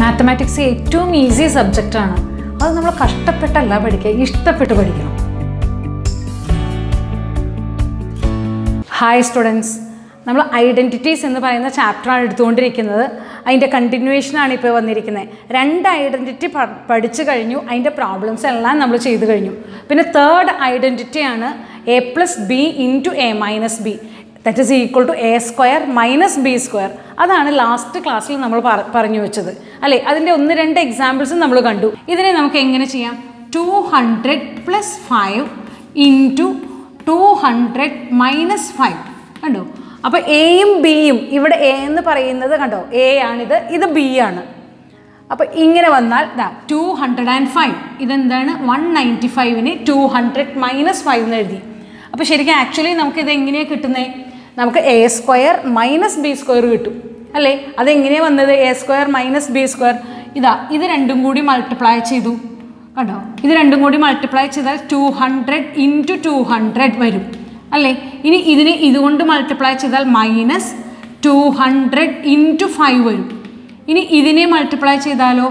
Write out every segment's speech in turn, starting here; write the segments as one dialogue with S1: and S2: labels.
S1: Mathematics ഏറ്റവും easy subject ആണ്. അത് നമ്മൾ കഷ്ടപ്പെട്ടല്ല പഠിക്കുക ഇഷ്ടപ്പെട്ട് പഠിക്കണം. ഹായ് സ്റ്റുഡൻസ് നമ്മൾ ഐഡന്റിറ്റീസ് എന്ന് പറയുന്ന ചാപ്റ്ററാണ് എടുത്തുകൊണ്ടിരിക്കുന്നത്. അതിന്റെ കണ്ടിന്യൂവേഷനാണ് ഇപ്പോൾ വന്നിരിക്കുന്നത്. രണ്ട് ഐഡന്റിറ്റി പഠിച്ചു കഴിഞ്ഞു അതിന്റെ പ്രോബ്ലംസ് എല്ലാം നമ്മൾ ചെയ്തു കഴിഞ്ഞു. പിന്നെ third ഐഡന്റിറ്റിയാണ് A plus B into A minus B that is equal to A square minus B square അതാണ് ലാസ്റ്റ് ക്ലാസ്സിൽ നമ്മൾ പറ- പറഞ്ഞു വെച്ചത്. അല്ലേ? അതിന്റെ ഒന്ന് രണ്ട് എക്സാമ്പിൾസും നമ്മൾ കണ്ടു. ഇതിനെ നമുക്ക് എങ്ങനെ ചെയ്യാം? Two hundred plus five into two hundred minus five കണ്ടോ? അപ്പോൾ എയും ബിയും ഇവിടെ എ എന്ന് പറയുന്നത് കണ്ടോ? എ ആണിത് ഇത് ബി ആണ്. അപ്പോൾ ഇങ്ങനെ വന്നാൽ ദാ ടു ഹൺഡ്രഡ് ആൻഡ് ഫൈവ് ഇതെന്താണ്? വൺ നയന്റി ഫൈവിന് ടു ഹൺഡ്രഡ് മൈനസ് ഫൈവ് എന്ന് എഴുതി. അപ്പോൾ ശരിക്കും ആക്ച്വലി നമുക്കിത് എങ്ങനെയാണ് കിട്ടുന്നത് നമുക്ക് A square minus B square കിട്ടും. അല്ലേ? അതെങ്ങനെയാണ് വന്നത്? A square minus B square ഇതാ ഇത് രണ്ടും കൂടി മൾട്ടിപ്ലൈ ചെയ്തു. കണ്ടോ? ഇത് രണ്ടും കൂടി മൾട്ടിപ്ലൈ ചെയ്താൽ two hundred into two hundred വരും. അല്ലേ? ഇനി ഇതിന് ഇതുകൊണ്ട് മൾട്ടിപ്ലൈ ചെയ്താൽ minus two hundred into five വരും. ഇനി ഇതിനെ മൾട്ടിപ്ലൈ ചെയ്താലോ?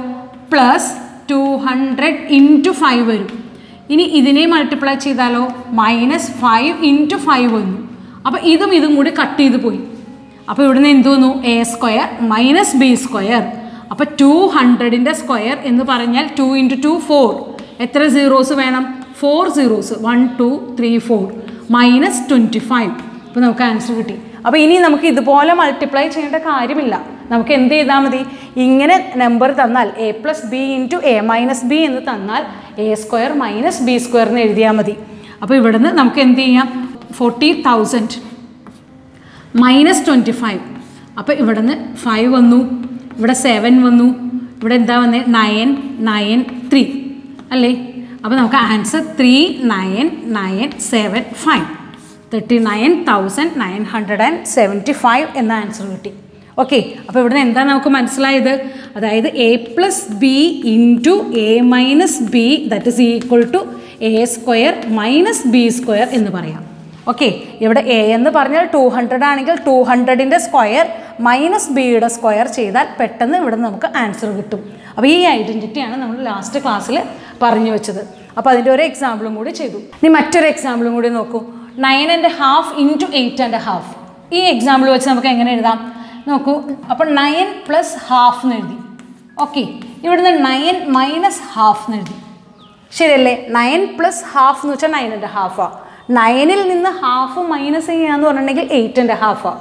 S1: Plus two hundred into five വരും. ഇനി ഇതിനെ മൾട്ടിപ്ലൈ ചെയ്താലോ? മൈനസ് ഫൈവ് ഇന്റു ഫൈവ് വന്നു. അപ്പോൾ ഇതും ഇതും കൂടി കട്ട് ചെയ്ത് പോയി. അപ്പോൾ ഇവിടുന്ന് എന്ത് വന്നു? A square minus B square അപ്പോൾ ടു ഹൺഡ്രഡിന്റെ സ്ക്വയർ എന്ന് പറഞ്ഞാൽ ടു ഇന്റു ടു ഫോർ എത്ര സീറോസ് വേണം? Four zeros one two three four minus twenty five അപ്പോൾ നമുക്ക് ആൻസർ കിട്ടി. അപ്പോൾ ഇനി നമുക്ക് ഇതുപോലെ മൾട്ടിപ്ലൈ ചെയ്യേണ്ട കാര്യമില്ല. നമുക്ക് എന്ത് ചെയ്താൽ മതി? ഇങ്ങനെ നമ്പർ തന്നാൽ A plus B into A minus B എന്ന് തന്നാൽ A square minus B square എന്ന് എഴുതിയാൽ മതി. അപ്പോൾ ഇവിടുന്ന് നമുക്ക് എന്ത് ചെയ്യാം? Forty thousand. Minus twenty five. അപ്പോൾ ഇവിടുന്ന് ഫൈവ് വന്നു. ഇവിടെ സെവൻ വന്നു. ഇവിടെ എന്താ വന്നത് നയൻ നയൻ ത്രീ. അല്ലേ? അപ്പോൾ നമുക്ക് answer three nine nine seven five. Thirty nine thousand nine hundred and seventy five എന്ന ആൻസർ കിട്ടി. ഓക്കെ. അപ്പോൾ ഇവിടുന്ന് എന്താ നമുക്ക് മനസ്സിലായത്? അതായത് A plus B into A minus B that is equal to A square minus B square എന്ന് പറയാം. ഓക്കെ ഇവിടെ എ എന്ന് പറഞ്ഞാൽ ടു ഹൺഡ്രഡ് ആണെങ്കിൽ ടു ഹൺഡ്രഡിന്റെ സ്ക്വയർ മൈനസ് ബിയുടെ സ്ക്വയർ ചെയ്താൽ പെട്ടെന്ന് ഇവിടെ നമുക്ക് ആൻസർ കിട്ടും. അപ്പോൾ ഈ ഐഡന്റിറ്റിയാണ് നമ്മൾ ലാസ്റ്റ് ക്ലാസ്സിൽ പറഞ്ഞു വെച്ചത്. അപ്പോൾ അതിന്റെ ഒരു എക്സാമ്പിളും കൂടി ചെയ്തു. ഇനി മറ്റൊരു എക്സാമ്പിളും കൂടി നോക്കൂ. Nine and half into eight and half ഈ എക്സാമ്പിൾ വെച്ച് നമുക്ക് എങ്ങനെ എഴുതാം? നോക്കൂ അപ്പോൾ നയൻ പ്ലസ് ഹാഫ് എന്ന് എഴുതി. ഓക്കെ ഇവിടുന്ന് നയൻ മൈനസ് ഹാഫ് എന്ന് എഴുതി. ശരിയല്ലേ? നയൻ പ്ലസ് ഹാഫ് എന്ന് വെച്ചാൽ നയൻ ആൻഡ് ഹാഫാ നയനിൽ നിന്ന് ഹാഫ് മൈനസ് ചെയ്യാന്ന് പറഞ്ഞിട്ടുണ്ടെങ്കിൽ എയ്റ്റ് ആൻഡ് ഹാഫാ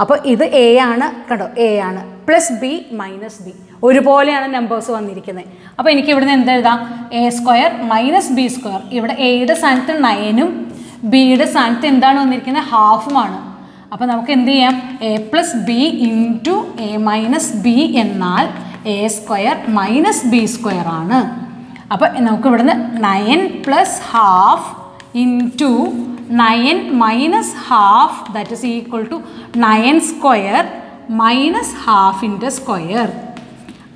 S1: അപ്പോൾ ഇത് എ ആണ് കണ്ടോ? എ ആണ്. പ്ലസ് ബി മൈനസ് ബി ഒരുപോലെയാണ് നമ്പേഴ്സ് വന്നിരിക്കുന്നത്. അപ്പോൾ എനിക്ക് ഇവിടുന്ന് എന്തെഴുതാം A square minus B square ഇവിടെ എയുടെ സ്ഥാനത്ത് നയനും ബിയുടെ സ്ഥാനത്ത് എന്താണ് വന്നിരിക്കുന്നത്? ഹാഫുമാണ് അപ്പോൾ നമുക്ക് എന്ത് ചെയ്യാം? A plus B into A minus B എന്നാൽ A square minus B square ആണ്. അപ്പോൾ നമുക്ക് ഇവിടുന്ന് nine plus half into nine minus half that is equal to nine square minus ഹാഫിന്റെ square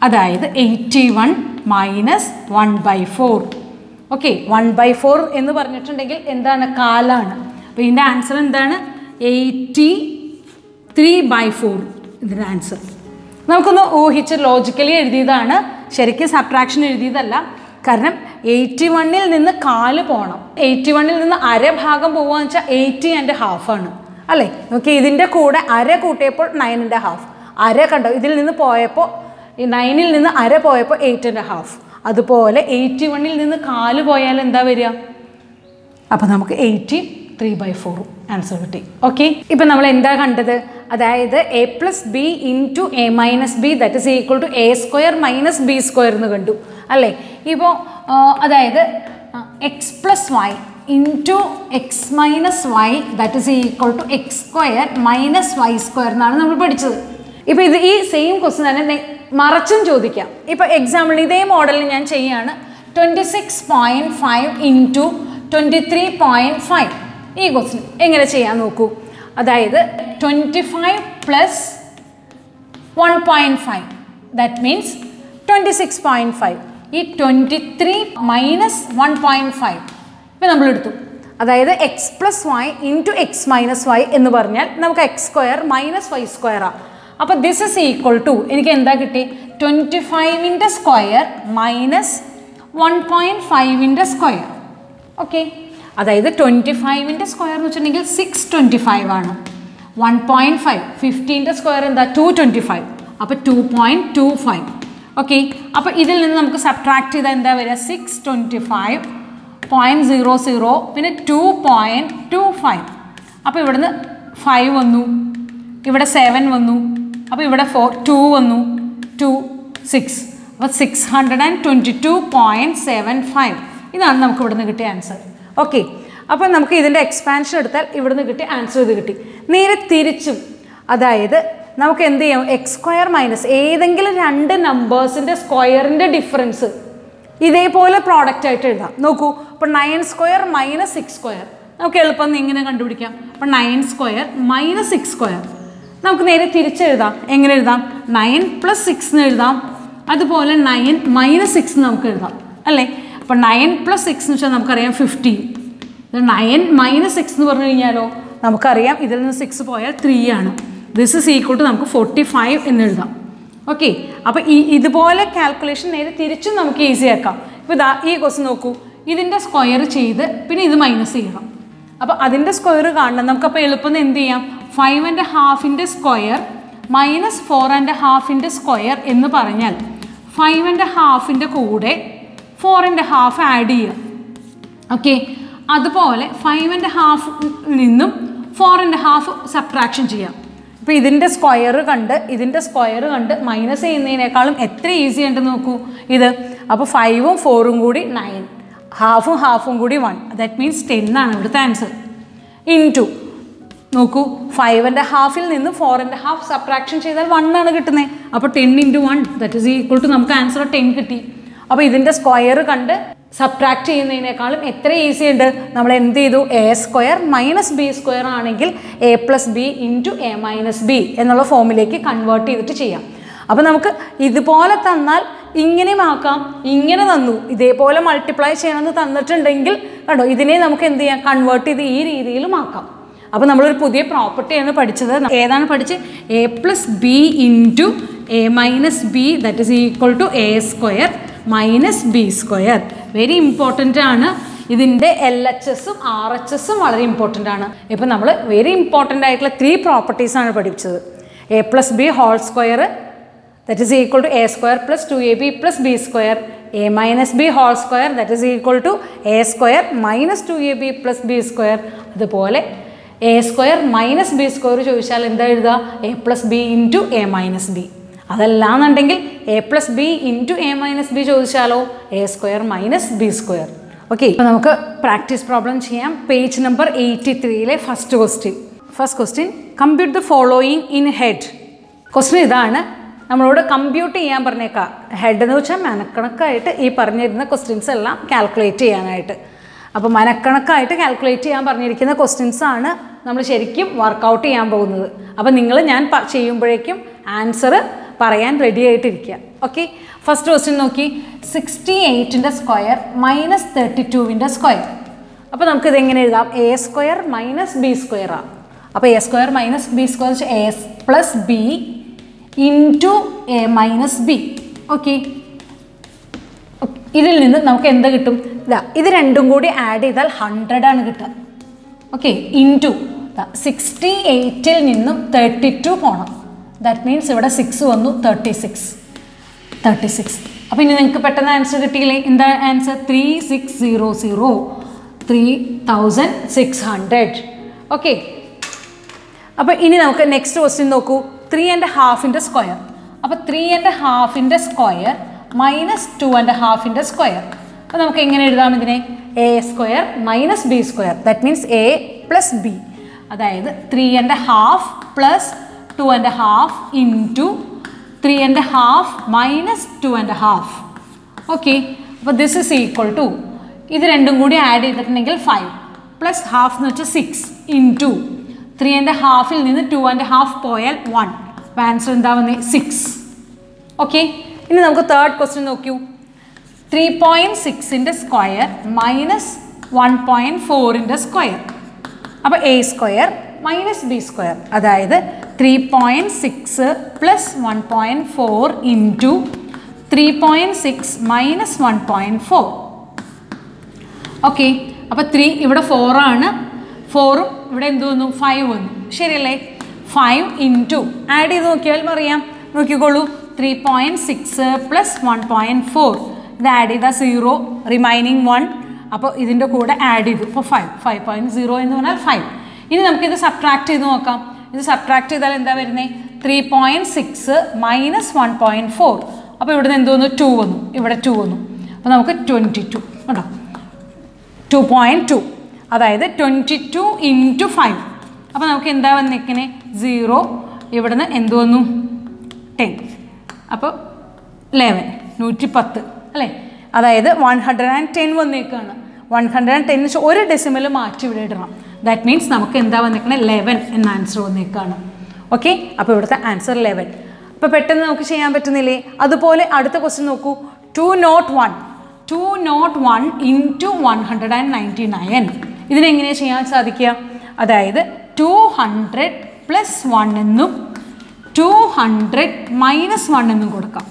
S1: അതായത് eighty one minus one by four okay one by four എന്ന് പറഞ്ഞിട്ടുണ്ടെങ്കിൽ എന്താണ് കാലാണ്? അപ്പോൾ ഇതിന്റെ ആൻസർ എന്താണ്? എയ്റ്റി ത്രീ ബൈ ഫോർ ഇതിന്റെ ആൻസർ നമുക്കൊന്ന് ഊഹിച്ച് ലോജിക്കലി എഴുതിയതാണ്. ശരിക്കും സബ്ട്രാക്ഷൻ എഴുതിയതല്ല. കാരണം എയ്റ്റി വണ്ണിൽ നിന്ന് കാൽ പോകണം എയ്റ്റി വണ്ണിൽ നിന്ന് അര ഭാഗം പോകുകയെന്ന് വെച്ചാൽ എയ്റ്റി ആൻഡ് ഹാഫാണ് അല്ലേ? നോക്കി ഇതിന്റെ കൂടെ അര കൂട്ടിയപ്പോൾ നയൻ ആൻഡ് ഹാഫ് അര കണ്ടോ? ഇതിൽ നിന്ന് പോയപ്പോൾ നയനിൽ നിന്ന് അര പോയപ്പോൾ എയ്റ്റ് ആൻഡ് ഹാഫ് അതുപോലെ എയ്റ്റി വണ്ണിൽ നിന്ന് കാൽ പോയാൽ എന്താ വരിക? അപ്പോൾ നമുക്ക് എയ്റ്റി ത്രീ ബൈ ഫോറും ആൻസർ കിട്ടി. ഓക്കെ ഇപ്പം നമ്മൾ എന്താ കണ്ടത്? അതായത് A plus B into A minus B that is equal to A square minus B square എന്ന് കണ്ടു. അല്ലേ? ഇപ്പോൾ അതായത് X plus Y into X minus Y that is equal to X square minus Y square എന്നാണ് നമ്മൾ പഠിച്ചത്. ഇപ്പോൾ ഇത് ഈ സെയിം ക്വസ്റ്റ്യൻ തന്നെ മറച്ചും ചോദിക്കാം. ഇപ്പോൾ എക്സാമ്പിൾ ഇതേ മോഡലിൽ ഞാൻ ചെയ്യുകയാണ് twenty six point five into twenty three point five ഈ ക്വസ്റ്റ്യൻ എങ്ങനെ ചെയ്യാൻ നോക്കൂ? അതായത് twenty five plus one point five that means twenty six point five ഈ twenty three minus one point five ഇപ്പം നമ്മൾ എടുത്തു. അതായത് X plus Y into X minus Y എന്ന് പറഞ്ഞാൽ നമുക്ക് എക്സ് സ്ക്വയർ മൈനസ് വൈ സ്ക്വയറാണ് അപ്പോൾ ദിസ് ഇസ് ഈക്വൾ ടു എനിക്ക് എന്താ കിട്ടി? ട്വന്റി ഫൈവിന്റെ സ്ക്വയർ മൈനസ് വൺ പോയിന്റ് ഫൈവിന്റെ സ്ക്വയർ ഓക്കെ അതായത് ട്വന്റി ഫൈവിന്റെ സ്ക്വയർ എന്ന് വെച്ചിട്ടുണ്ടെങ്കിൽ സിക്സ് ട്വന്റി ഫൈവ് ആണ് വൺ പോയിന്റ് ഫൈവ് ഫിഫ്റ്റീന്റെ സ്ക്വയർ എന്താ? ടു ട്വന്റി ഫൈവ് അപ്പോൾ two point two five okay അപ്പോൾ ഇതിൽ നിന്ന് നമുക്ക് സബ്ട്രാക്ട് ചെയ്താൽ എന്താ വരിക? Six twenty five point zero zero പിന്നെ ടു പോയിന്റ് ടു ഫൈവ് അപ്പോൾ ഇവിടുന്ന് ഫൈവ് വന്നു. ഇവിടെ സെവൻ വന്നു. അപ്പോൾ ഇവിടെ ഫോർ ടു വന്നു. ടു സിക്സ് അപ്പോൾ six hundred and twenty two point seven five ഇതാണ് നമുക്ക് ഇവിടുന്ന് കിട്ടിയ ആൻസർ ഓക്കെ അപ്പോൾ നമുക്ക് ഇതിന്റെ എക്സ്പാൻഷൻ എടുത്താൽ ഇവിടുന്ന് കിട്ടിയ ആൻസർ ഇത് കിട്ടി. നേരെ തിരിച്ചും അതായത് നമുക്ക് എന്ത് ചെയ്യാം? എക്സ് സ്ക്വയർ മൈനസ് ഏതെങ്കിലും രണ്ട് നമ്പേഴ്സിന്റെ സ്ക്വയറിന്റെ ഡിഫറൻസ് ഇതേപോലെ പ്രോഡക്റ്റ് ആയിട്ട് എഴുതാം. നോക്കൂ അപ്പോൾ nine square minus six square നമുക്ക് എളുപ്പം ഇങ്ങനെ കണ്ടുപിടിക്കാം. അപ്പോൾ nine square minus six square നമുക്ക് നേരെ തിരിച്ചെഴുതാം. എങ്ങനെ എഴുതാം? നയൻ പ്ലസ് സിക്സ് എന്ന് എഴുതാം. അതുപോലെ നയൻ മൈനസ് സിക്സ് നമുക്ക് എഴുതാം. അല്ലേ? അപ്പോൾ നയൻ പ്ലസ് സിക്സ് എന്ന് വെച്ചാൽ നമുക്കറിയാം ഫിഫ്റ്റീൻ നയൻ മൈനസ് സിക്സ് എന്ന് പറഞ്ഞു കഴിഞ്ഞാലോ? നമുക്കറിയാം ഇതിൽ നിന്ന് സിക്സ് പോയാൽ ത്രീ ആണ്. ദിസ് ഇസ് ഈക്വൾ ടു നമുക്ക് ഫോർട്ടി ഫൈവ് എന്ന് എഴുതാം. ഓക്കെ അപ്പോൾ ഈ ഇതുപോലെ കാൽക്കുലേഷൻ നേരെ തിരിച്ചും നമുക്ക് ഈസി ആക്കാം. ഇപ്പോൾ ഇതാ ഈ ക്വസ്റ്റ് നോക്കൂ. ഇതിന്റെ സ്ക്വയർ ചെയ്ത് പിന്നെ ഇത് മൈനസ് ചെയ്യണം. അപ്പോൾ അതിന്റെ സ്ക്വയർ കാണണം. നമുക്കപ്പോൾ എളുപ്പം എന്ത് ചെയ്യാം? ഫൈവ് ആൻഡ് ഹാഫിന്റെ സ്ക്വയർ മൈനസ് ഫോർ ആൻഡ് ഹാഫിന്റെ സ്ക്വയർ എന്ന് പറഞ്ഞാൽ ഫൈവ് ആൻഡ് ഹാഫിന്റെ കൂടെ ഫോർ ആൻഡ് ഹാഫ് ആഡ് ചെയ്യുക ഓക്കെ അതുപോലെ ഫൈവ് ആൻഡ് ഹാഫ് നിന്നും ഫോർ ആൻഡ് ഹാഫ് സബ്ട്രാക്ഷൻ ചെയ്യാം. ഇപ്പോൾ ഇതിന്റെ സ്ക്വയർ കണ്ട് ഇതിന്റെ സ്ക്വയർ കണ്ട് മൈനസ് ചെയ്യുന്നതിനേക്കാളും എത്ര ഈസി ഉണ്ട് നോക്കൂ? ഇത് അപ്പോൾ ഫൈവും ഫോറും കൂടി നയൻ ഹാഫും ഹാഫും കൂടി വൺ ദാറ്റ് മീൻസ് ടെൻ ആണ് ഇവിടുത്തെ ആൻസർ ഇൻ ടു നോക്കൂ ഫൈവ് ആൻഡ് ഹാഫിൽ നിന്ന് ആൻഡ് ഹാഫ് സബ്ട്രാക്ഷൻ ചെയ്താൽ വൺ ആണ് കിട്ടുന്നത് അപ്പോൾ ten into one that is equal to നമുക്ക് ആൻസർ ടെൻ കിട്ടി. അപ്പോൾ ഇതിന്റെ സ്ക്വയർ കണ്ട് സബ്ട്രാക്ട് ചെയ്യുന്നതിനേക്കാളും എത്ര ഈസി ഉണ്ട്? നമ്മൾ എന്ത് ചെയ്തു? A square minus B square ആണെങ്കിൽ A plus B into A minus B എന്നുള്ള ഫോമിലേക്ക് കൺവേർട്ട് ചെയ്തിട്ട് ചെയ്യാം. അപ്പോൾ നമുക്ക് ഇതുപോലെ തന്നാൽ ഇങ്ങനെയും ആക്കാം. ഇങ്ങനെ തന്നു. ഇതേപോലെ മൾട്ടിപ്ലൈ ചെയ്യണമെന്ന് തന്നിട്ടുണ്ടെങ്കിൽ കണ്ടോ ഇതിനെ നമുക്ക് എന്ത് ചെയ്യാം? കൺവേർട്ട് ചെയ്ത് ഈ രീതിയിലും ആക്കാം. അപ്പോൾ നമ്മളൊരു പുതിയ പ്രോപ്പർട്ടിയാണ് പഠിച്ചത്. ഏതാണ് പഠിച്ചത് A plus B into A minus B that is equal to A square minus B square very important ആണ്. ഇതിന്റെ എൽ എച്ച് എസും ആർ എച്ച് എസും വളരെ ഇമ്പോർട്ടന്റ് ആണ്. ഇപ്പം നമ്മൾ വെരി ഇമ്പോർട്ടന്റ് ആയിട്ടുള്ള ത്രീ പ്രോപ്പർട്ടീസാണ് പഠിച്ചത് A plus B whole square that is equal to A square plus two A B plus B square A minus B whole square that is equal to A square minus two A B plus B square അതുപോലെ A square minus B square ചോദിച്ചാൽ എന്താ എഴുതുക? A plus B into A minus B അതല്ലാന്നുണ്ടെങ്കിൽ A plus B into A minus B ചോദിച്ചാലോ? A square minus B square okay അപ്പോൾ നമുക്ക് practice problem ചെയ്യാം. Page number eighty ത്രീയിലെ first question first question compute the following in head question ഇതാണ്. നമ്മളോട് compute ചെയ്യാൻ പറഞ്ഞേക്കാം. Head എന്ന് വെച്ചാൽ മനക്കണക്കായിട്ട് ഈ പറഞ്ഞിരുന്ന ക്വസ്റ്റ്യൻസ് എല്ലാം കാൽക്കുലേറ്റ് ചെയ്യാനായിട്ട്. അപ്പോൾ മനക്കണക്കായിട്ട് കാൽക്കുലേറ്റ് ചെയ്യാൻ പറഞ്ഞിരിക്കുന്ന ക്വസ്റ്റ്യൻസ് ആണ് നമ്മൾ ശരിക്കും വർക്കൗട്ട് ചെയ്യാൻ പോകുന്നത്. അപ്പോൾ നിങ്ങൾ ഞാൻ ചെയ്യുമ്പോഴേക്കും ആൻസർ പറയാൻ റെഡി ആയിട്ടിരിക്കുക ഓക്കെ ഫസ്റ്റ് ക്വസ്റ്റ്യൻ നോക്കി. സിക്സ്റ്റി എയ്റ്റിന്റെ സ്ക്വയർ മൈനസ് തേർട്ടി ടുവിന്റെ സ്ക്വയർ അപ്പോൾ നമുക്കിത് എങ്ങനെ എഴുതാം? A square minus B square ആണ് അപ്പോൾ A square minus B square വെച്ചാൽ A plus B into A minus B okay ഇതിൽ നിന്ന് നമുക്ക് എന്ത് കിട്ടും? ഇതാ ഇത് രണ്ടും കൂടി ആഡ് ചെയ്താൽ ഹൺഡ്രഡ് ആണ് കിട്ടുക. ഓക്കെ ഇന്റു സിക്സ്റ്റി എയ്റ്റിൽ നിന്നും തേർട്ടി ടു പോകണം ദാറ്റ് മീൻസ് ഇവിടെ സിക്സ് വന്നു തേർട്ടി സിക്സ് തേർട്ടി സിക്സ് അപ്പോൾ ഇനി നിങ്ങൾക്ക് പെട്ടെന്ന് ആൻസർ കിട്ടിയില്ലേ? എന്താ answer three six zero zero three thousand six hundred okay അപ്പോൾ ഇനി നമുക്ക് നെക്സ്റ്റ് ക്വസ്റ്റ്യൻ നോക്കൂ. ത്രീ ആൻഡ് ഹാഫിന്റെ സ്ക്വയർ അപ്പോൾ ത്രീ ആൻഡ് ഹാഫിന്റെ സ്ക്വയർ മൈനസ് ടു ആൻഡ് ഹാഫിന്റെ സ്ക്വയർ അപ്പോൾ നമുക്ക് എങ്ങനെ എഴുതാം ഇതിനെ? A square minus B square that means A plus B അതായത് three and half plus two and half into three and half minus two and half okay അപ്പോൾ this is equal to ഇത് രണ്ടും കൂടി ആഡ് ചെയ്തിട്ടുണ്ടെങ്കിൽ five plus half എന്ന് വെച്ചാൽ six into three and ഹാഫിൽ നിന്ന് ടു ആൻഡ് ഹാഫ് പോയാൽ വൺ അപ്പോൾ ആൻസർ എന്താ വന്നത് സിക്സ് ഓക്കെ ഇനി നമുക്ക് തേർഡ് ക്വസ്റ്റ്യൻ നോക്കൂ. ത്രീ പോയിന്റ് സിക്സിന്റെ സ്ക്വയർ മൈനസ് വൺ പോയിന്റ് ഫോറിന്റെ സ്ക്വയർ അപ്പോൾ A square minus B square അതായത് three point six plus one point four into three point six minus one point four okay അപ്പോൾ three ഇവിടെ ഫോറാണ് ഫോറും ഇവിടെ എന്ത് വന്നു? ഫൈവ് വന്നു. ശരിയല്ലേ? ഫൈവ് ഇന്റു ആഡ് ചെയ്ത് നോക്കിയാൽ അറിയാം നോക്കിക്കോളൂ. Three point six plus one point four ഇത് ആഡ് ചെയ്താൽ സീറോ റിമൈനിങ് വൺ അപ്പോൾ ഇതിന്റെ കൂടെ ആഡ് ചെയ്തു. ഇപ്പോൾ ഫൈവ് ഫൈവ് പോയിന്റ് സീറോ എന്ന് പറഞ്ഞാൽ ഫൈവ് ഇനി നമുക്കിത് സബ്ട്രാക്ട് ചെയ്ത് നോക്കാം. ഇത് സബ്ട്രാക്ട് ചെയ്താൽ എന്താ വരുന്നത് three point six minus one point four അപ്പോൾ ഇവിടുന്ന് എന്ത് വന്നു? ടു വന്നു. ഇവിടെ ടു വന്നു. അപ്പോൾ നമുക്ക് ട്വന്റി ടു കേട്ടോ ടു പോയിന്റ് ടു അതായത് ട്വന്റി ടു ഇന്റു ഫൈവ് അപ്പോൾ നമുക്ക് എന്താ വന്നിരിക്കണേ സീറോ ഇവിടുന്ന് എന്ത് വന്നു? ടെൻ അപ്പോൾ ലെവൻ നൂറ്റി പത്ത് അല്ലേ? അതായത് വൺ ഹൺഡ്രഡ് ആൻഡ് ടെൻ വന്നേക്കാണ്. വൺ ഹൺഡ്രഡ് ആൻഡ് ടെൻ ഒരു ഡെസിമൽ മാറ്റി ഇവിടെ ഇടണം. ദാറ്റ് മീൻസ് നമുക്ക് എന്താ വന്നിരിക്കണേ? ലെവൻ എന്ന ആൻസർ വന്നേക്കാണ് ഓക്കെ അപ്പോൾ ഇവിടുത്തെ ആൻസർ ലെവൻ അപ്പോൾ പെട്ടെന്ന് നമുക്ക് ചെയ്യാൻ പറ്റുന്നില്ലേ? അതുപോലെ അടുത്ത ക്വസ്റ്റ്യൻ നോക്കൂ. Two nought one two nought one into one hundred and ninety nine ഇതിനെങ്ങനെയാണ് ചെയ്യാൻ സാധിക്കുക? അതായത് ടു ഹൺഡ്രഡ് പ്ലസ് വൺ എന്നും ടു ഹൺഡ്രഡ് മൈനസ് വൺ എന്നും കൊടുക്കാം.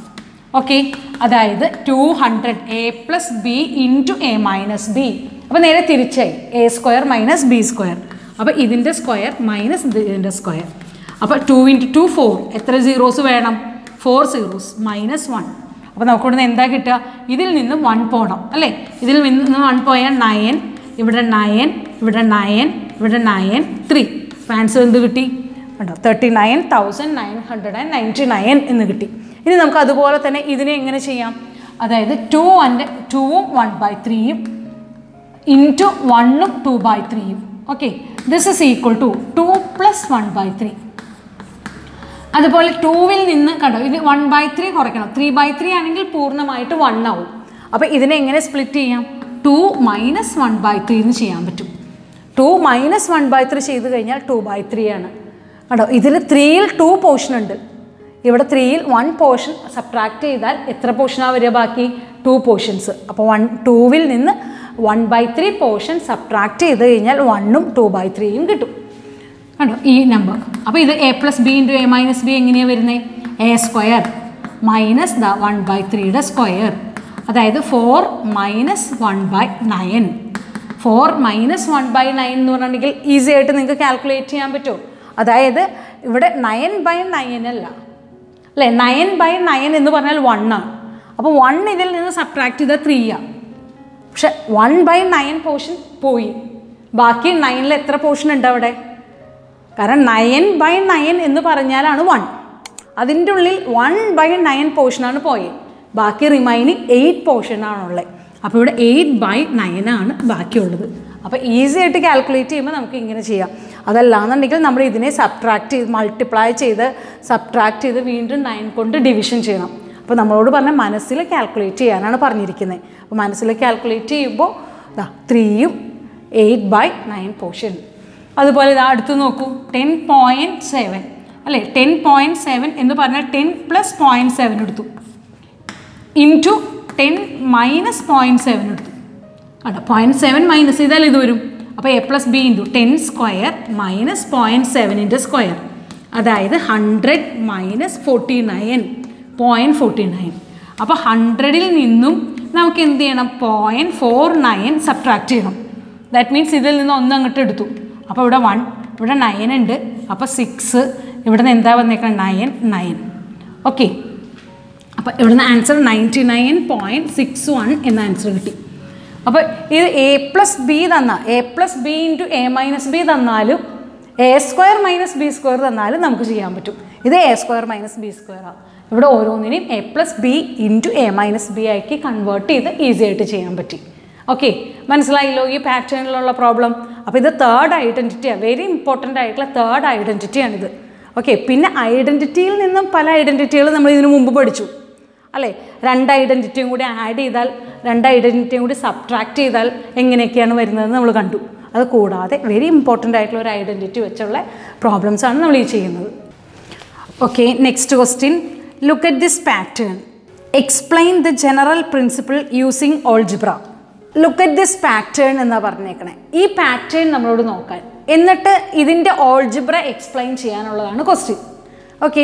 S1: ഓക്കെ അതായത് two hundred A plus B into A minus B അപ്പോൾ നേരെ തിരിച്ചായി. A square minus B square അപ്പോൾ ഇതിന്റെ സ്ക്വയർ മൈനസ് ഇതിന്റെ സ്ക്വയർ അപ്പോൾ ടു ഇന്റു ടു ഫോർ എത്ര സീറോസ് വേണം? ഫോർ സീറോസ് മൈനസ് വൺ അപ്പോൾ നമുക്ക് ഇവിടുന്ന് എന്താ കിട്ടുക? ഇതിൽ നിന്ന് വൺ പോകണം അല്ലേ? ഇതിൽ നിന്ന് വൺ പോയാൽ നയൻ ഇവിടെ നയൻ ഇവിടെ നയൻ ഇവിടെ നയൻ ത്രീ ആൻസർ എന്ത് കിട്ടി? ഉണ്ടോ thirty nine thousand nine hundred and ninety nine എന്ന് കിട്ടി. ഇനി നമുക്ക് അതുപോലെ തന്നെ ഇതിനെ എങ്ങനെ ചെയ്യാം? അതായത് ടു ആൻഡ് ടൂവും വൺ ബൈ ത്രീയും ഇന്റു വണ്ണും ടു ബൈ ത്രീയും okay this is equal to two plus one by three അതുപോലെ ടൂവിൽ നിന്ന് കണ്ടോ ഇത് വൺ ബൈ ത്രീ കുറയ്ക്കണം. ത്രീ ബൈ ത്രീ ആണെങ്കിൽ പൂർണമായിട്ട് വൺ ആവും. അപ്പോൾ ഇതിനെ എങ്ങനെ സ്പ്ലിറ്റ് ചെയ്യാം? Two minus one by three എന്ന് ചെയ്യാൻ പറ്റും. Two minus one by three ചെയ്ത് കഴിഞ്ഞാൽ ടു ബൈ ത്രീ ആണ്. കണ്ടോ ഇതിൽ ത്രീയിൽ ടു പോർഷൻ ഉണ്ട്. ഇവിടെ ത്രീയിൽ വൺ പോർഷൻ സബ്ട്രാക്ട് ചെയ്താൽ എത്ര പോർഷനാണ് വരിക ബാക്കി? ടു പോർഷൻസ് അപ്പോൾ വൺ ടൂവിൽ നിന്ന് one by three portion subtract ചെയ്ത് കഴിഞ്ഞാൽ വണ്ണും ടു ബൈ ത്രീയും കിട്ടും. കണ്ടോ? ഈ നമ്പർ അപ്പോൾ ഇത് A plus B into A minus B എങ്ങനെയാണ് വരുന്നത് A square minus the one by ത്രീയുടെ സ്ക്വയർ അതായത് four minus one by nine four minus one by nine എന്ന് പറഞ്ഞിട്ടുണ്ടെങ്കിൽ ഈസി ആയിട്ട് നിങ്ങൾക്ക് കാൽക്കുലേറ്റ് ചെയ്യാൻ പറ്റുമോ? അതായത് ഇവിടെ നയൻ ബൈ നയൻ അല്ല. അല്ലേ? നയൻ ബൈ നയൻ എന്ന് പറഞ്ഞാൽ വണ്ണാണ് അപ്പോൾ വൺ ഇതിൽ നിന്ന് സബ്ട്രാക്ട് ചെയ്താൽ ത്രീയാണ് പക്ഷെ വൺ ബൈ നയൻ പോർഷൻ പോയി. ബാക്കി നയനിൽ എത്ര പോർഷൻ ഉണ്ട് അവിടെ? കാരണം നയൻ ബൈ നയൻ എന്ന് പറഞ്ഞാലാണ് വൺ അതിന്റെ ഉള്ളിൽ വൺ ബൈ നയൻ പോർഷനാണ് പോയത്. ബാക്കി റിമൈനിങ് എയ്റ്റ് പോർഷനാണുള്ളത് അപ്പോൾ ഇവിടെ എയ്റ്റ് ബൈ നയനാണ് ബാക്കിയുള്ളത്. അപ്പോൾ ഈസി ആയിട്ട് കാൽക്കുലേറ്റ് ചെയ്യുമ്പോൾ നമുക്ക് ഇങ്ങനെ ചെയ്യാം. അതല്ലാന്നുണ്ടെങ്കിൽ നമ്മൾ ഇതിനെ സബ്ട്രാക്ട് ചെയ്ത് മൾട്ടിപ്ലൈ ചെയ്ത് സബ്ട്രാക്ട് ചെയ്ത് വീണ്ടും നയൻ കൊണ്ട് ഡിവിഷൻ ചെയ്യണം. അപ്പോൾ നമ്മളോട് പറഞ്ഞ മനസ്സിൽ കാൽക്കുലേറ്റ് ചെയ്യാനാണ് പറഞ്ഞിരിക്കുന്നത് അപ്പോൾ മനസ്സിൽ കാൽക്കുലേറ്റ് ചെയ്യുമ്പോൾ ഇതാ ത്രീയും എയ്റ്റ് ബൈ നയൻ പോർഷൻ അതുപോലെ ഇതാ അടുത്ത് നോക്കൂ ടെൻ പോയിന്റ് സെവൻ അല്ലേ? ടെൻ പോയിന്റ് സെവൻ എന്ന് പറഞ്ഞാൽ ടെൻ പ്ലസ് പോയിന്റ് സെവൻ എടുത്തു. Into ten minus point seven എടുത്തു. കണ്ടോ പോയിന്റ് സെവൻ മൈനസ് ചെയ്താൽ ഇത് വരും. അപ്പോൾ A plus B into ten square minus point സെവനിന്റെ square അതായത് hundred minus forty nine point forty nine അപ്പോൾ ഹൺഡ്രഡിൽ നിന്നും നമുക്ക് എന്ത് ചെയ്യണം? പോയിന്റ് ഫോർ നയൻ സബ്ട്രാക്ട് ചെയ്യണം. ദാറ്റ് മീൻസ് ഇതിൽ നിന്ന് ഒന്ന് അങ്ങോട്ട് എടുത്തു. അപ്പോൾ ഇവിടെ വൺ ഇവിടെ നയൻ ഉണ്ട്. അപ്പോൾ സിക്സ് ഇവിടെ നിന്ന് എന്താ വന്നേക്കണം? നയൻ നയൻ ഓക്കെ അപ്പോൾ ഇവിടുന്ന് answer ninety nine point six one എന്ന ആൻസർ കിട്ടി. അപ്പോൾ ഇത് എ പ്ലസ് ബി തന്നാൽ A plus B into A minus B തന്നാലും A square minus B square തന്നാലും നമുക്ക് ചെയ്യാൻ പറ്റും. ഇത് എ സ്ക്വയർ മൈനസ് ബി സ്ക്വയറാണ് ഇവിടെ ഓരോന്നിനെയും A plus B into A minus B ആക്കി കൺവേർട്ട് ചെയ്ത് ഈസി ആയിട്ട് ചെയ്യാൻ പറ്റി. ഓക്കെ മനസ്സിലായല്ലോ ഈ പാറ്റേണിലുള്ള പ്രോബ്ലം അപ്പോൾ ഇത് തേർഡ് ഐഡന്റിറ്റിയാണ് വെരി ഇമ്പോർട്ടന്റ് ആയിട്ടുള്ള തേർഡ് ഐഡന്റിറ്റിയാണിത് ഓക്കെ പിന്നെ ഐഡന്റിറ്റിയിൽ നിന്നും പല ഐഡന്റിറ്റികൾ നമ്മൾ ഇതിനു മുമ്പ് പഠിച്ചു. അല്ലേ? രണ്ട് ഐഡന്റിറ്റിയും കൂടി ആഡ് ചെയ്താൽ രണ്ട് ഐഡന്റിറ്റിയും കൂടി സബ്ട്രാക്ട് ചെയ്താൽ എങ്ങനെയൊക്കെയാണ് വരുന്നതെന്ന് നമ്മൾ കണ്ടു. അത് കൂടാതെ വെരി ഇമ്പോർട്ടന്റ് ആയിട്ടുള്ള ഒരു ഐഡന്റിറ്റി വെച്ചുള്ള പ്രോബ്ലംസ് ആണ് നമ്മൾ ഈ ചെയ്യുന്നത്. Okay next question look at this pattern explain the general principle using algebra look at this pattern എന്നാ പറഞ്ഞേക്കണേ. ഈ പാറ്റേൺ നമ്മളോട് നോക്കാൻ. എന്നിട്ട് ഇതിന്റെ ഓൾജിബ്ര എക്സ്പ്ലെയിൻ ചെയ്യാനുള്ളതാണ് ക്വസ്റ്റ്യൻ ഓക്കെ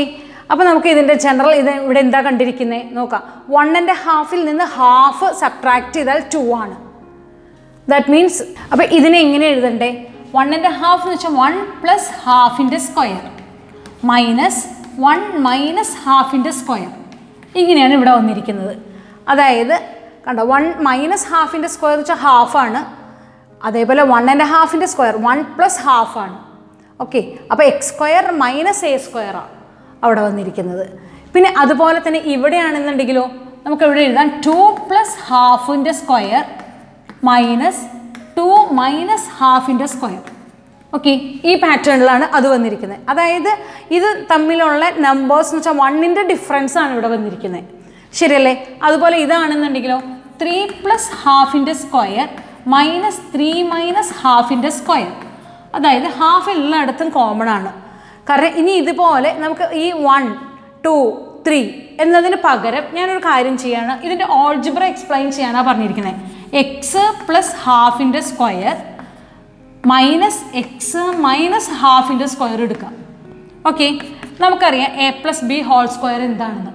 S1: അപ്പോൾ നമുക്ക് ഇതിന്റെ ജനറൽ ഇത് ഇവിടെ എന്താ കണ്ടിരിക്കുന്നത് നോക്കാം. വൺ ആൻഡ് ഹാഫിൽ നിന്ന് ഹാഫ് സബ്ട്രാക്ട് ചെയ്താൽ ടു ആണ്. ദാറ്റ് മീൻസ് അപ്പോൾ ഇതിനെ എങ്ങനെ എഴുതണ്ടേ? വൺ ആൻഡ് ഹാഫ് എന്ന് വെച്ചാൽ വൺ പ്ലസ് ഹാഫിന്റെ സ്ക്വയർ മൈനസ് വൺ മൈനസ് ഹാഫിന്റെ സ്ക്വയർ. ഇങ്ങനെയാണ് ഇവിടെ വന്നിരിക്കുന്നത്. അതായത് കണ്ടോ വൺ മൈനസ് ഹാഫിന്റെ സ്ക്വയർ വെച്ചാൽ ഹാഫാണ്. അതേപോലെ വൺ ആൻഡ് ഹാഫിന്റെ സ്ക്വയർ വൺ പ്ലസ് ഹാഫാണ്. ഓക്കെ അപ്പോൾ എക്സ് സ്ക്വയർ മൈനസ് എ സ്ക്വയറാണ് അവിടെ വന്നിരിക്കുന്നത്. പിന്നെ അതുപോലെ തന്നെ ഇവിടെയാണെന്നുണ്ടെങ്കിലോ നമുക്ക് ഇവിടെ എഴുതാം ടു പ്ലസ് ഹാഫിന്റെ സ്ക്വയർ മൈനസ് ടു മൈനസ് ഹാഫിന്റെ സ്ക്വയർ. ഓക്കെ ഈ പാറ്റേണിലാണ് അത് വന്നിരിക്കുന്നത്. അതായത് ഇത് തമ്മിലുള്ള നമ്പേഴ്സ് എന്ന് വെച്ചാൽ വണ്ണിന്റെ ഡിഫറൻസ് ആണ് ഇവിടെ വന്നിരിക്കുന്നത്. ശരിയല്ലേ? അതുപോലെ ഇതാണെന്നുണ്ടെങ്കിലോ ത്രീ പ്ലസ് ഹാഫിന്റെ സ്ക്വയർ മൈനസ് ത്രീ മൈനസ് ഹാഫിന്റെ സ്ക്വയർ അതായത് ഹാഫ് എല്ലായിടത്തും കോമൺ ആണ്. കാരണം ഇനി ഇതുപോലെ നമുക്ക് ഈ വൺ ടു ത്രീ എന്നതിന് പകരം ഞാനൊരു കാര്യം ചെയ്യാണ്. ഇതിന്റെ ഓൾജിബ്ര എക്സ്പ്ലെയിൻ ചെയ്യാനാണ് പറഞ്ഞിരിക്കുന്നത്. എക്സ് പ്ലസ് ഹാഫിന്റെ സ്ക്വയർ മൈനസ് എക്സ് മൈനസ് ഹാഫിന്റെ സ്ക്വയർ എടുക്കാം. ഓക്കെ നമുക്കറിയാം A plus B whole square എന്താണെന്ന്.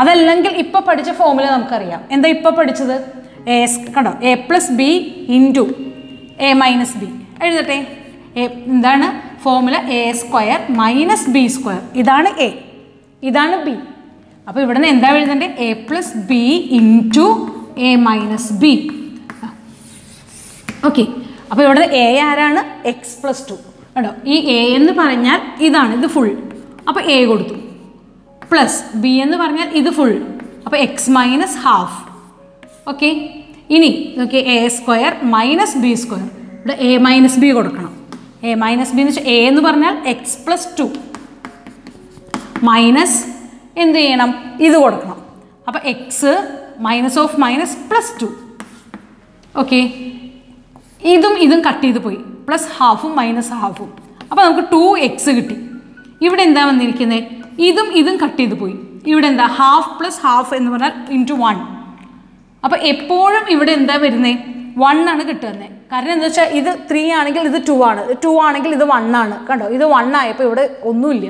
S1: അതല്ലെങ്കിൽ ഇപ്പോൾ പഠിച്ച ഫോമുല നമുക്കറിയാം. എന്താ ഇപ്പോൾ പഠിച്ചത്? എ കണ്ടോ? A plus B into A minus B എഴുതട്ടെ? എന്താണ്? Formula A square minus B square ഇതാണ് എ ഇതാണ് ബി അപ്പോൾ ഇവിടെ നിന്ന് എന്താ എഴുതേണ്ടത് A plus B into A minus B okay അപ്പോൾ ഇവിടെ എ ആരാണ്? എക്സ് പ്ലസ് ടു കേട്ടോ ഈ എ എന്ന് പറഞ്ഞാൽ ഇതാണ് ഇത് ഫുൾ അപ്പോൾ എ കൊടുത്തു. പ്ലസ് ബി എന്ന് പറഞ്ഞാൽ ഇത് ഫുൾ അപ്പോൾ എക്സ് മൈനസ് ഹാഫ് ഓക്കെ ഇനി നോക്കിയേ A square minus B square ഇവിടെ എ മൈനസ് ബി കൊടുക്കണം. എ മൈനസ് ബി എന്ന് വെച്ചാൽ എ എന്ന് പറഞ്ഞാൽ എക്സ് പ്ലസ് ടു മൈനസ് എന്ത് ചെയ്യണം? ഇത് കൊടുക്കണം. അപ്പോൾ X minus of minus plus two okay ഇതും ഇതും കട്ട് ചെയ്ത് പോയി. പ്ലസ് ഹാഫും മൈനസ് ഹാഫും അപ്പോൾ നമുക്ക് ടു എക്സ് കിട്ടി. ഇവിടെ എന്താ വന്നിരിക്കുന്നത് ഇതും ഇതും കട്ട് ചെയ്ത് പോയി. ഇവിടെ എന്താ? ഹാഫ് പ്ലസ് ഹാഫ് എന്ന് പറഞ്ഞാൽ ഇന്റു വൺ അപ്പോൾ എപ്പോഴും ഇവിടെ എന്താ വരുന്നത് വൺ ആണ് കിട്ടുന്നത് കാരണം എന്താ വെച്ചാൽ ഇത് ത്രീ ആണെങ്കിൽ ഇത് ടു ആണ്. ടു ആണെങ്കിൽ ഇത് വൺ ആണ്. കണ്ടോ? ഇത് വൺ ആയപ്പോൾ ഇവിടെ ഒന്നുമില്ല.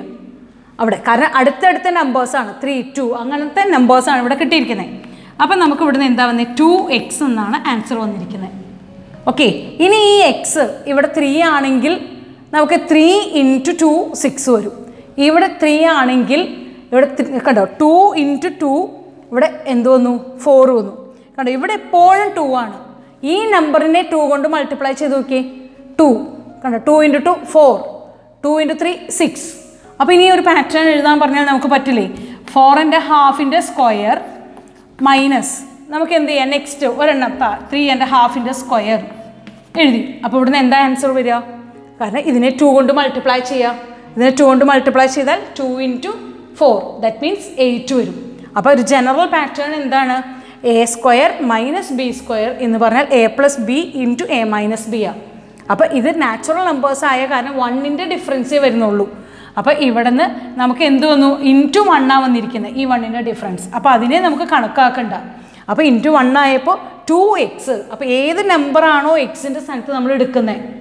S1: അവിടെ. കാരണം അടുത്തടുത്ത നമ്പേഴ്സാണ് ത്രീ ടു അങ്ങനത്തെ നമ്പേഴ്സാണ് ഇവിടെ കിട്ടിയിരിക്കുന്നത് അപ്പം നമുക്ക് ഇവിടുന്ന് എന്താ വന്നത് ടു എക്സ് എന്നാണ് ആൻസർ വന്നിരിക്കുന്നത് ഓക്കെ ഇനി ഈ എക്സ് ഇവിടെ ത്രീ ആണെങ്കിൽ നമുക്ക് ത്രീ ഇന്റു ടു സിക്സ് വരും. ഇവിടെ ത്രീ ആണെങ്കിൽ ഇവിടെ കണ്ടോ ടു ഇന്റു ടു ഇവിടെ എന്ത് വന്നു? ഫോർ വന്നു. കണ്ടോ ഇവിടെ എപ്പോഴും ടു ആണ്. ഈ നമ്പറിനെ ടു കൊണ്ട് മൾട്ടിപ്ലൈ ചെയ്ത് നോക്കിയേ. ടു കണ്ടോ two into two four two into three six അപ്പോൾ ഇനി ഒരു പാറ്റേൺ എഴുതാൻ പറഞ്ഞാൽ നമുക്ക് പറ്റില്ലേ? ഫോറിന്റെ ഹാഫിന്റെ സ്ക്വയർ മൈനസ് നമുക്ക് എന്ത് ചെയ്യാം? നെക്സ്റ്റ് ഒരെണ്ണം ത്രീ ആൻഡ് ഹാഫിന്റെ സ്ക്വയർ എഴുതി. അപ്പോൾ ഇവിടുന്ന് എന്താ ആൻസർ വരിക? കാരണം ഇതിനെ ടു കൊണ്ട് മൾട്ടിപ്ലൈ ചെയ്യുക ഇതിനെ ടു കൊണ്ട് മൾട്ടിപ്ലൈ ചെയ്താൽ two into four that means eight വരും. അപ്പോൾ ഒരു ജനറൽ പാറ്റേൺ എന്താണ്? A square minus B square എന്ന് പറഞ്ഞാൽ A plus B into A minus B ആണ് അപ്പോൾ ഇത് നാച്ചുറൽ നമ്പേഴ്സ് ആയ കാരണം വണ്ണിന്റെ ഡിഫറൻസേ വരുന്നുള്ളൂ. അപ്പോൾ ഇവിടെ നിന്ന് നമുക്ക് എന്ത് വന്നു? ഇന്റു വണ്ണാണ് വന്നിരിക്കുന്നത് ഈ വണ്ണിന്റെ ഡിഫറൻസ് അപ്പോൾ അതിനെ നമുക്ക് കണക്കാക്കണ്ട. അപ്പോൾ ഇന്റു വൺ ആയപ്പോൾ ടു എക്സ് അപ്പോൾ ഏത് നമ്പറാണോ എക്സിന്റെ സ്ഥാനത്ത് നമ്മൾ എടുക്കുന്നത്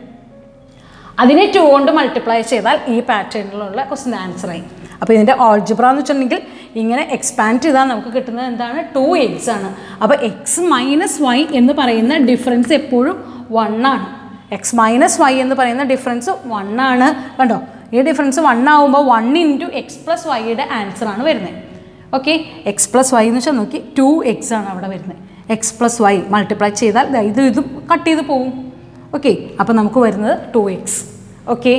S1: അതിനെ ടു കൊണ്ട് മൾട്ടിപ്ലൈ ചെയ്താൽ ഈ പാറ്റേണിലുള്ള ക്വസ്റ്റ്യൻ ആൻസറായി അപ്പോൾ ഇതിന്റെ ഓൾജിബ്ര എന്ന് വെച്ചിട്ടുണ്ടെങ്കിൽ ഇങ്ങനെ എക്സ്പാൻഡ് ചെയ്താൽ നമുക്ക് കിട്ടുന്നത് എന്താണ്? ടു എക്സ് ആണ്. അപ്പോൾ എക്സ് മൈനസ് വൈ എന്ന് പറയുന്ന ഡിഫറൻസ് എപ്പോഴും വൺ ആണ്. എക്സ് മൈനസ് വൈ എന്ന് പറയുന്ന ഡിഫറൻസ് വൺ ആണ്. കണ്ടോ? ഈ ഡിഫറൻസ് വൺ ആവുമ്പോൾ വൺ ഇന്റു എക്സ് പ്ലസ് വൈയുടെ ആൻസർ ആണ് വരുന്നത് ഓക്കെ എക്സ് പ്ലസ് വൈ എന്ന് വെച്ചാൽ നോക്കി ടു എക്സ് ആണ് അവിടെ വരുന്നത്. എക്സ് പ്ലസ് വൈ മൾട്ടിപ്ലൈ ചെയ്താൽ ഇത് ഇത് കട്ട് ചെയ്ത് പോവും. ഓക്കെ അപ്പോൾ നമുക്ക് വരുന്നത് ടു എക്സ് ഓക്കെ